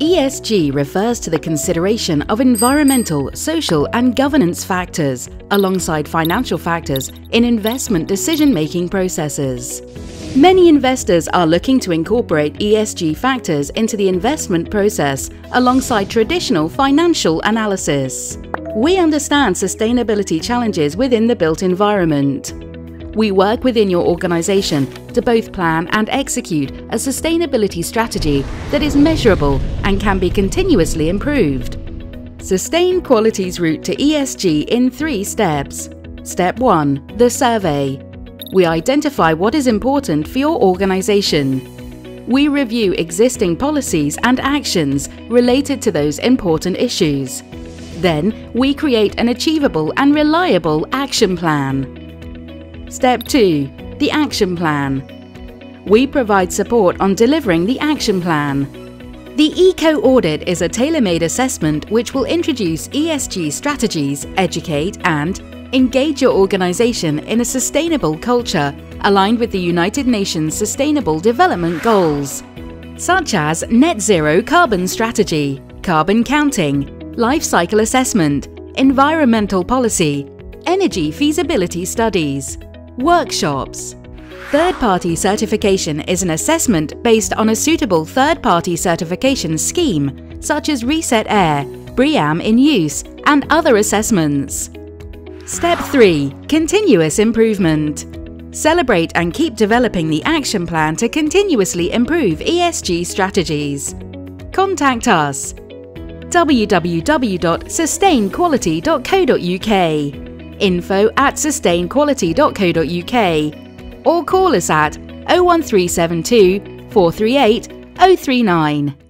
ESG refers to the consideration of environmental, social and governance factors alongside financial factors in investment decision-making processes. Many investors are looking to incorporate ESG factors into the investment process alongside traditional financial analysis. We understand sustainability challenges within the built environment. We work within your organization to both plan and execute a sustainability strategy that is measurable and can be continuously improved. Sustain Quality's route to ESG in three steps. Step 1. The survey. We identify what is important for your organization. We review existing policies and actions related to those important issues. Then, we create an achievable and reliable action plan. Step 2. The Action Plan. We provide support on delivering the action plan. The Eco Audit is a tailor-made assessment which will introduce ESG strategies, educate and engage your organization in a sustainable culture aligned with the United Nations Sustainable Development Goals, such as net zero carbon strategy, carbon counting, life cycle assessment, environmental policy, energy feasibility studies. Workshops Third-party certification is an assessment based on a suitable third-party certification scheme such as Reset Air, BREEAM in use and other assessments. Step 3. Continuous improvement. Celebrate and keep developing the action plan to continuously improve ESG strategies. Contact us www.sustainquality.co.uk info at sustainquality.co.uk or call us at 01372 438 039.